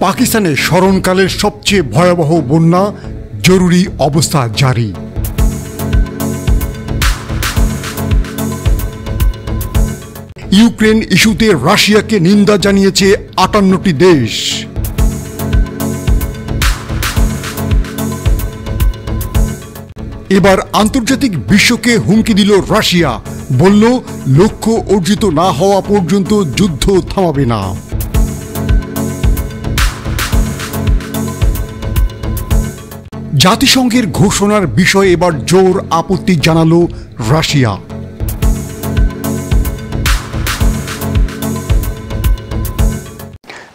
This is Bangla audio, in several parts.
পাকিস্তানে স্মরণকালের সবচেয়ে ভয়াবহ বন্যা, জরুরি অবস্থা জারি। ইউক্রেন ইস্যুতে রাশিয়াকে নিন্দা জানিয়েছে আটান্নটি দেশ। এবার আন্তর্জাতিক বিশ্বকে হুমকি দিল রাশিয়া। বলল, লক্ষ্য অর্জিত না হওয়া পর্যন্ত যুদ্ধ থামাবে না। জাতিসংঘের ঘোষণার বিষয়ে এবার জোর আপত্তি জানালো রাশিয়া।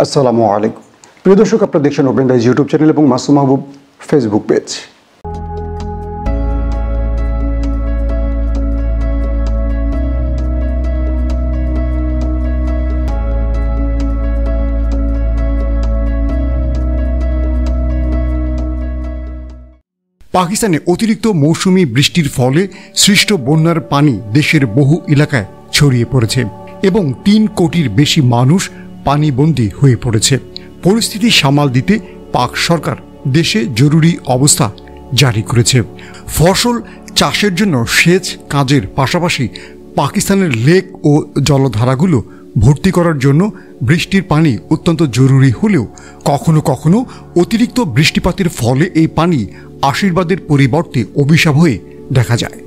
আসসালামু আলাইকুম। প্রিয় দর্শক, আপনারা দেখছেন ওপেন ইউটিউব চ্যানেল এবং মাসুম মাহবুব ফেসবুক পেজ পাকিস্তানে অতিরিক্ত মৌসুমি বৃষ্টির ফলে সৃষ্ট বন্যার পানি দেশের বহু এলাকায় ছড়িয়ে পড়েছে এবং তিন কোটির বেশি মানুষ পানিবন্দী হয়ে পড়েছে। পরিস্থিতি সামাল দিতে পাক সরকার দেশে জরুরি অবস্থা জারি করেছে। ফসল চাষের জন্য সেচ কাজের পাশাপাশি পাকিস্তানের লেক ও জলধারাগুলো ভর্তি করার জন্য বৃষ্টির পানি অত্যন্ত জরুরি হলেও কখনো কখনো অতিরিক্ত বৃষ্টিপাতের ফলে এই পানি আশীর্বাদের পরিবর্তে অভিশাপ হয়ে দেখা যায়।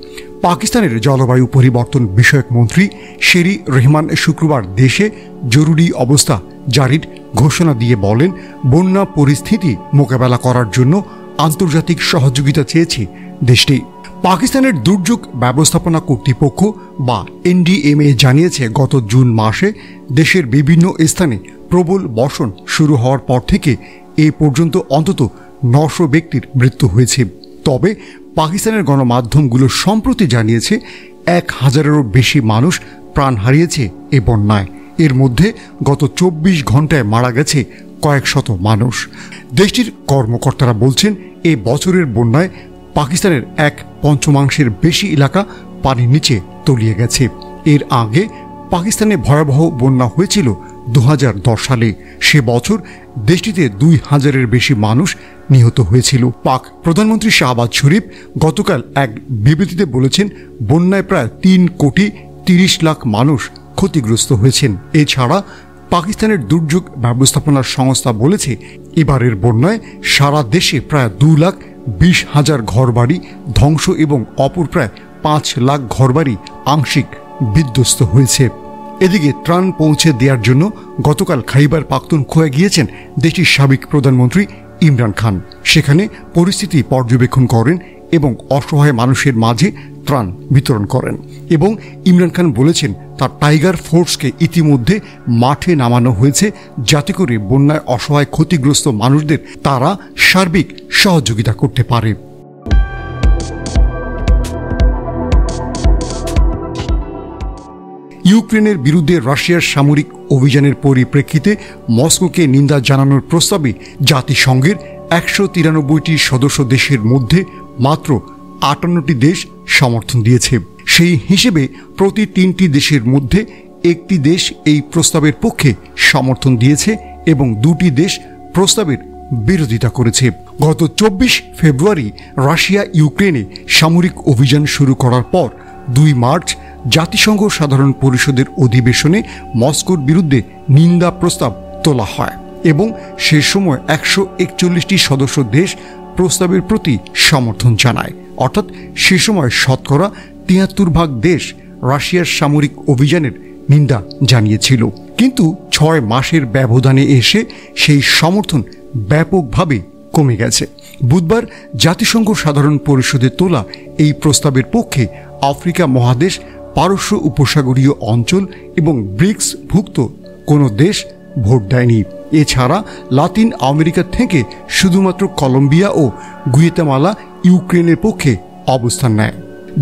পাকিস্তানের জলবায়ু পরিবর্তন বিষয়ক মন্ত্রী শেরি রহমান শুক্রবার দেশে জরুরি অবস্থা জারির ঘোষণা দিয়ে বলেন, বন্যা পরিস্থিতি মোকাবেলা করার জন্য আন্তর্জাতিক সহযোগিতা চেয়েছে দেশটি। পাকিস্তানের দুর্যোগ ব্যবস্থাপনা কর্তৃপক্ষ বা এনডিএমএ জানিয়েছে, গত জুন মাসে দেশের বিভিন্ন স্থানে প্রবল বর্ষণ শুরু হওয়ার পর থেকে এ পর্যন্ত অন্তত নশো ব্যক্তির মৃত্যু হয়েছে। তবে পাকিস্তানের গণমাধ্যমগুলো সম্প্রতি জানিয়েছে, এক হাজারেরও বেশি মানুষ প্রাণ হারিয়েছে এ বন্যায়। এর মধ্যে গত চব্বিশ ঘন্টায় মারা গেছে কয়েক শত মানুষ। দেশটির কর্মকর্তারা বলছেন, এ বছরের বন্যায় পাকিস্তানের এক পঞ্চমাংশের বেশি এলাকা পানির নিচে তলিয়ে গেছে। এর আগে পাকিস্তানে ভয়াবহ বন্যা হয়েছিল দু হাজার দশ সালে। সে বছর দেশটিতে দুই হাজারের বেশি মানুষ নিহত হয়েছিল। পাক প্রধানমন্ত্রী শাহবাজ শরীফ গতকাল এক বিবৃতিতে বলেছেন, বন্যায় প্রায় তিন কোটি তিরিশ লাখ মানুষ ক্ষতিগ্রস্ত হয়েছেন। এছাড়া পাকিস্তানের দুর্যোগ ব্যবস্থাপনা সংস্থা বলেছে, এবারের বন্যায় সারা দেশে প্রায় দু লাখ বিশ হাজার ঘরবাড়ি ধ্বংস এবং অপর প্রায় পাঁচ লাখ ঘরবাড়ি আংশিক বিধ্বস্ত হয়েছে। এদিকে ত্রাণ পৌঁছে দেওয়ার জন্য গতকাল খাইবার পাখতুন খোয়া গিয়েছেন দেশটির সাবেক প্রধানমন্ত্রী ইমরান খান। সেখানে পরিস্থিতি পর্যবেক্ষণ করেন এবং অসহায় মানুষের মাঝে ত্রাণ বিতরণ করেন এবং ইমরান খান বলেছেন, তার টাইগার ফোর্সকে ইতিমধ্যে মাঠে নামানো হয়েছে যাতে করে বন্যায় অসহায় ক্ষতিগ্রস্ত মানুষদের তারা সার্বিক সহযোগিতা করতে পারে। ইউক্রেনের বিরুদ্ধে রাশিয়ার সামরিক অভিযানের পরিপ্রেক্ষিতে মস্কোকে নিন্দা জানানোর প্রস্তাবে জাতিসংঘের একশো তিরানব্বইটি সদস্য দেশের মধ্যে মাত্র আটান্নটি দেশ সমর্থন দিয়েছে। সেই হিসেবে প্রতি তিনটি দেশের মধ্যে একটি দেশ এই প্রস্তাবের পক্ষে সমর্থন দিয়েছে এবং দুটি দেশ প্রস্তাবের বিরোধিতা করেছে। গত চব্বিশ ফেব্রুয়ারি রাশিয়া ইউক্রেনে সামরিক অভিযান শুরু করার পর দুই মার্চ জাতিসংঘ সাধারণ পরিষদের অধিবেশনে মস্কোর বিরুদ্ধে নিন্দা প্রস্তাব তোলা হয় এবং সে সময় একশো একচল্লিশটি সদস্য দেশ প্রস্তাবের প্রতি সমর্থন জানায়। অর্থাৎ সে সময় শতকরা তিয়াত্তর ভাগ দেশ রাশিয়ার সামরিক অভিযানের নিন্দা জানিয়েছিল। কিন্তু ছয় মাসের ব্যবধানে এসে সেই সমর্থন ব্যাপকভাবে কমে গেছে। বুধবার জাতিসংঘ সাধারণ পরিষদে তোলা এই প্রস্তাবের পক্ষে আফ্রিকা মহাদেশ পারস্য উপসাগরীয় অঞ্চল এবং ব্রিক্স ভুক্ত কোনো দেশ ভোট দেয়নি। এছাড়া লাতিন আমেরিকা থেকে শুধুমাত্র কলম্বিয়া ও গুয়েতামালা ইউক্রেনের পক্ষে অবস্থান নেয়।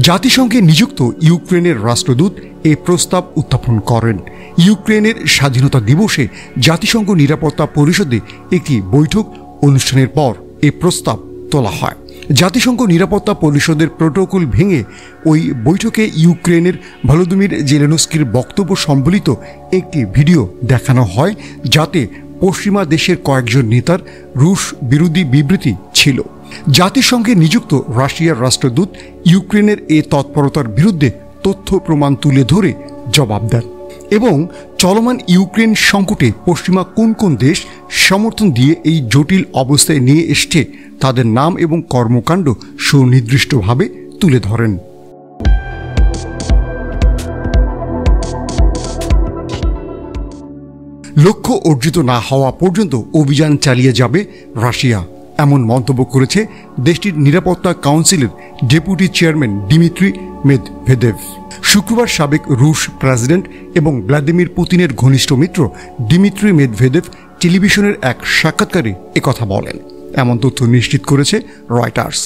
জাতিসংঘে নিযুক্ত ইউক্রেনের রাষ্ট্রদূত এ প্রস্তাব উত্থাপন করেন। ইউক্রেনের স্বাধীনতা দিবসে জাতিসংঘ নিরাপত্তা পরিষদে একটি বৈঠক অনুষ্ঠানের পর এ প্রস্তাব তোলা হয়। জাতিসংঘ নিরাপত্তা পরিষদের প্রোটোকল ভেঙে ওই বৈঠকে ইউক্রেনের ভলোদিমির জেলেনস্কির বক্তব্য সম্বলিত একটি ভিডিও দেখানো হয়, যাতে পশ্চিমা দেশের কয়েকজন নেতার রুশ বিরোধী বিবৃতি ছিল। জাতিসংঘে নিযুক্ত রাশিয়ার রাষ্ট্রদূত ইউক্রেনের এ তৎপরতার বিরুদ্ধে তথ্য প্রমাণ তুলে ধরে জবাব দেন। এবং চলমান ইউক্রেন সংকটে পশ্চিমা কোন কোন দেশ সমর্থন দিয়ে এই জটিল অবস্থায় নিয়ে এসছে, তাদের নাম এবং কর্মকাণ্ড সুনির্দিষ্টভাবে তুলে ধরেন। লক্ষ্য অর্জিত না হওয়া পর্যন্ত অভিযান চালিয়ে যাবে রাশিয়া। এমন মন্তব্য করেছে দেশটির নিরাপত্তা কাউন্সিলের ডেপুটি চেয়ারম্যান ডিমিত্রি মেদভেদেভ শুক্রবার সাবেক রুশ প্রেসিডেন্ট এবং ভ্লাদিমির পুতিনের ঘনিষ্ঠ মিত্র ডিমিত্রি মেদভেদেভ টেলিভিশনের এক সাক্ষাৎকারে একথা বলেন। এমন তথ্য নিশ্চিত করেছে রয়টার্স।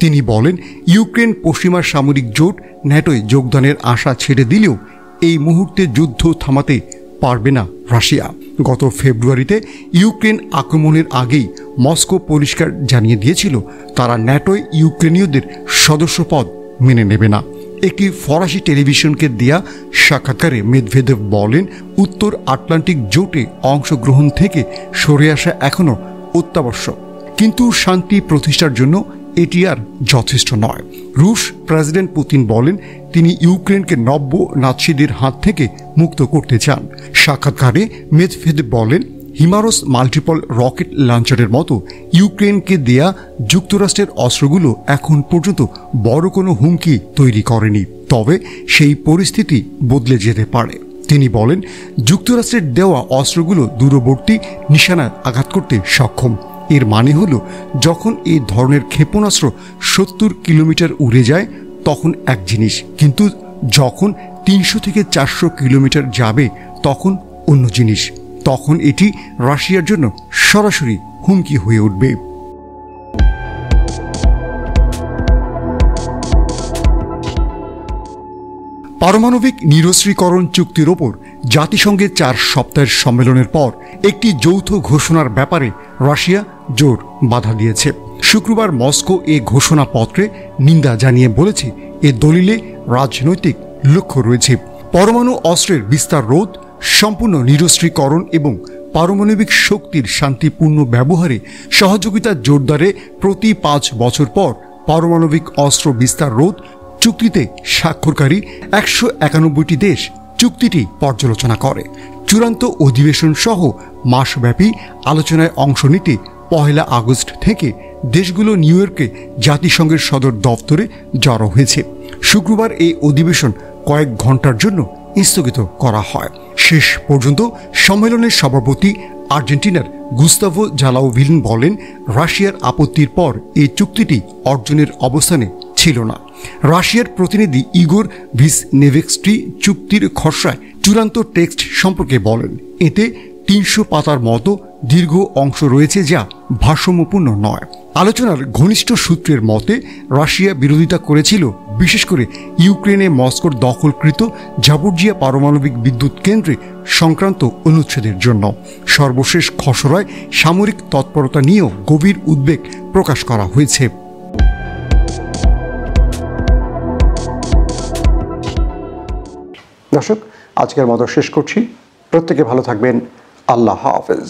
তিনি বলেন, ইউক্রেন পশ্চিমা সামরিক জোট ন্যাটোয় যোগদানের আশা ছেড়ে দিলেও এই মুহূর্তে যুদ্ধ থামাতে পারবে না রাশিয়া। গত ফেব্রুয়ারিতে ইউক্রেন আক্রমণের আগেই মস্কো পরিষ্কার জানিয়ে দিয়েছিল, তারা ন্যাটোয় ইউক্রেনীয়দের সদস্যপদ মেনে নেবে না। একটি ফরাসি টেলিভিশনকে দেয়া সাক্ষাৎকারে মেদভেদেভ বলেন, উত্তর আটলান্টিক জোটে অংশগ্রহণ থেকে সরে আসা এখনও অত্যাবশ্যক। কিন্তু শান্তি প্রতিষ্ঠার জন্য এটি আর যথেষ্ট নয়। রুশ প্রেসিডেন্ট পুতিন বলেন, তিনি ইউক্রেনকে নব্য নাৎসিদের হাত থেকে মুক্ত করতে চান। সাক্ষাৎকারে মেদভেদ বলেন হিমারস মাল্টিপল রকেট লঞ্চারের মতো ইউক্রেনকে দেয়া যুক্তরাষ্ট্রের অস্ত্রগুলো এখন পর্যন্ত বড় কোনো হুমকি তৈরি করেনি। তবে সেই পরিস্থিতি বদলে যেতে পারে। তিনি বলেন যুক্তরাষ্ট্রের দেওয়া অস্ত্রগুলো দূরবর্তী নিশানায় আঘাত করতে সক্ষম। এর মানে হলো, যখন এই ধরনের ক্ষেপণাস্ত্র সত্তর কিলোমিটার উড়ে যায়, তখন এক জিনিস, কিন্তু যখন তিনশো থেকে চারশো কিলোমিটার যাবে, তখন অন্য জিনিস। তখন এটি রাশিয়ার জন্য সরাসরি হুমকি হয়ে উঠবে। পারমাণবিক নিরস্ত্রীকরণ চুক্তির ওপর জাতিসংঘের চার সপ্তাহের সম্মেলনের পর একটি যৌথ ঘোষণার ব্যাপারে রাশিয়া জোর বাধা দিয়েছে। শুক্রবার মস্কো এ ঘোষণাপত্রে নিন্দা জানিয়ে বলেছে, এ দলিলে রাজনৈতিক লক্ষ্য রয়েছে। পরমাণু অস্ত্রের বিস্তার রোধ সম্পূর্ণ নিরস্ত্রীকরণ এবং পারমাণবিক শক্তির শান্তিপূর্ণ ব্যবহারে সহযোগিতা জোরদারে প্রতি পাঁচ বছর পর পারমাণবিক অস্ত্র বিস্তার রোধ চুক্তিতে স্বাক্ষরকারী একশো একানব্বইটি দেশ চুক্তিটি পর্যালোচনা করে। চূড়ান্ত অধিবেশন সহ মাসব্যাপী আলোচনায় অংশ নিতে পহেলা আগস্ট থেকে দেশগুলো নিউ ইয়র্কে জাতিসংঘের সদর দপ্তরে জড়ো হয়েছে। শুক্রবার এই অধিবেশন কয়েক ঘণ্টার জন্য স্থগিত করা হয়। শেষ পর্যন্ত সম্মেলনের সভাপতি আর্জেন্টিনার গুস্তাভো জালাওভিলিন বলেন, রাশিয়ার আপত্তির পর এই চুক্তিটি অর্জনের অবস্থানে ছিল না। রাশিয়ার প্রতিনিধি ইগোর ভিস নেভেক্সটি চুক্তির খসড়ায় চূড়ান্ত টেক্সট সম্পর্কে বলেন, এতে তিনশো পাতার মতো দীর্ঘ অংশ রয়েছে যা ভারসাম্যপূর্ণ নয়। আলোচনার ঘনিষ্ঠ সূত্রের মতে, রাশিয়া বিরোধিতা করেছিল বিশেষ করে ইউক্রেনে মস্কোর দখলকৃত জাবর্জিয়া পারমাণবিক বিদ্যুৎ কেন্দ্রে সংক্রান্ত অনুচ্ছেদের জন্য সর্বশেষ খসড়ায় সামরিক তৎপরতা নিয়েও গভীর উদ্বেগ প্রকাশ করা হয়েছে। দর্শক, আজকের মতো শেষ করছি। প্রত্যেকে ভালো থাকবেন। আল্লাহ হাফেজ।